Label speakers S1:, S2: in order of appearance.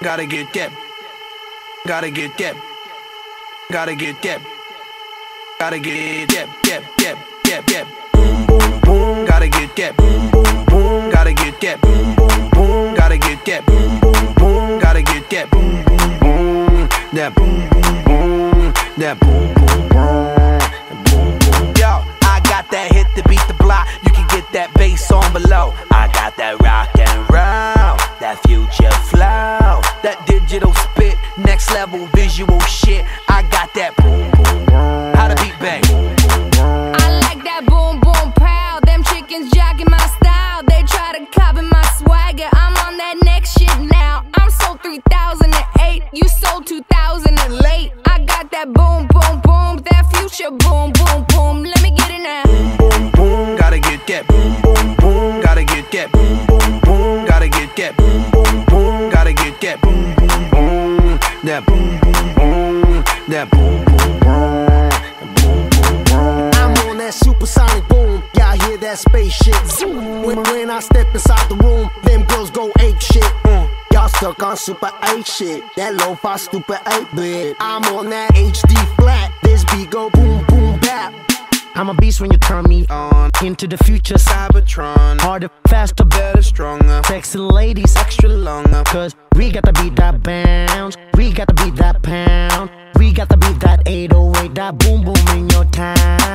S1: Gotta get that. Gotta get that. Gotta get that. Gotta get that. That. That. That. That. Boom boom boom. Gotta get that. Boom boom boom. Gotta get that. Boom boom boom. Gotta get that. Boom boom boom. Gotta get that. Boom boom boom. That boom boom boom. That boom boom boom. Boom boom. Yo, I got that hit to beat the block. You can get that bass on below. I got that rock and roll, that future that digital spit, next level visual shit. I got that boom boom boom. How the beat bang?
S2: I like that boom boom pow. Them chickens jocking my style. They try to copy my swagger. I'm on that next shit now. I'm sold 3008. You sold 2000 and late. I got that boom boom boom. That future boom boom boom. Let me get it now.
S1: Boom boom boom. Gotta get that boom boom. Boom. That boom boom boom. That boom boom boom. Boom boom boom.
S3: I'm on that supersonic boom. Y'all hear that spaceship zoom. When, when I step inside the room, them girls go ape shit. Mm. Y'all stuck on super 8 shit. That lo-fi stupid 8 bit. I'm on that HD flat. This
S4: I'm a beast when you turn me on into the future.
S5: Cybertron,
S4: Harder, faster,
S5: better, stronger,
S4: sexy ladies.
S5: extra longer.
S4: Cause we got to beat that bounce. We got to beat that pound. We got to beat that 808, that boom boom in your town.